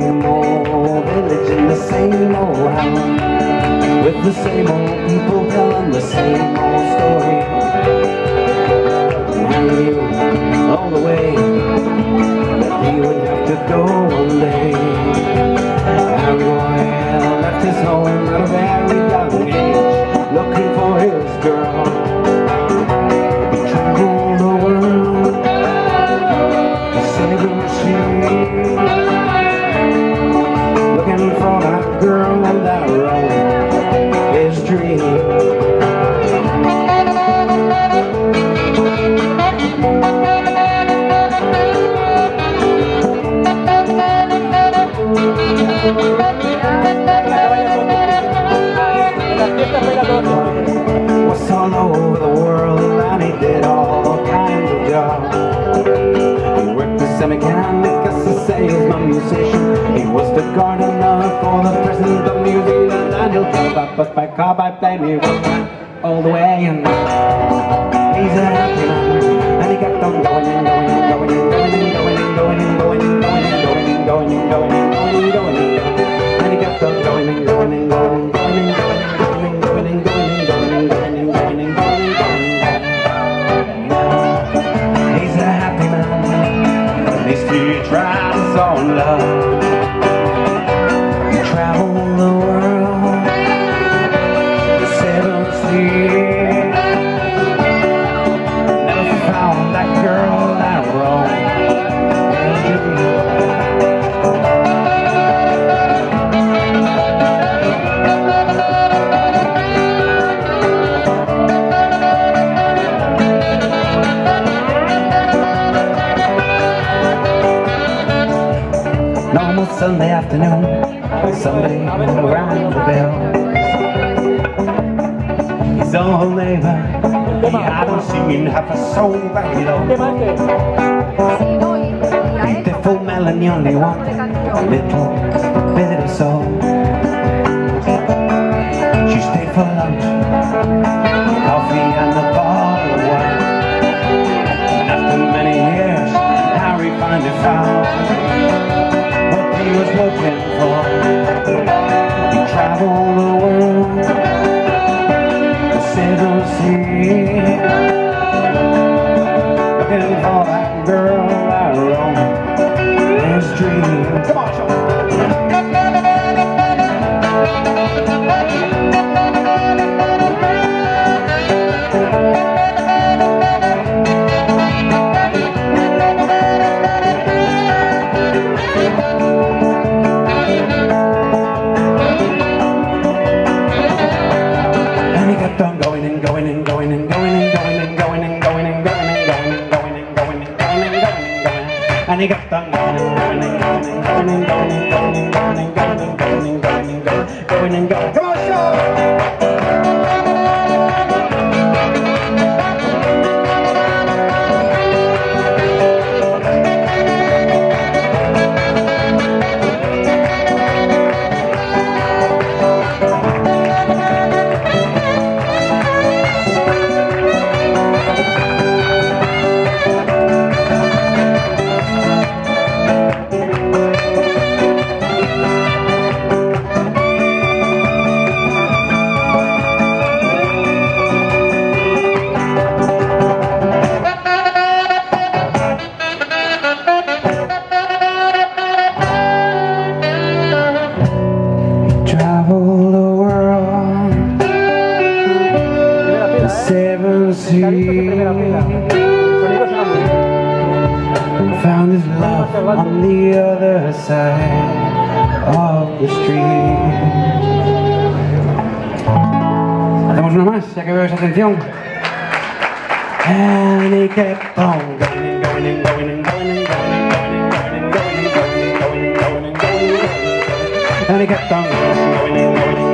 same old village in the same old house With the same old people telling the same old story girl on that road is. What's all over the world for the president of New Zealand and he'll come up us by car by plane. He went all the way and he's a happy man. And he kept on Sunday afternoon, somebody rang the bell. His old neighbor, he hadn't seen half a soul very long. Beautiful Melanie only a little bit of soul. She stayed for lunch, was looking for. He traveled the world, the seven seas, looking for that girl that roamed his dream. Come on, Sean. Kept on going and going and going and going and going and going and going and going and going and going and going and going and going and going and he kept on going and going and going and going and going and going and going and going and going and going and going going and going. Come on, Sean! Found his love on the other side of the street. Hacemos una más, ya que veo esa atención. And he kept on going and going and going and going and going. And he kept on going.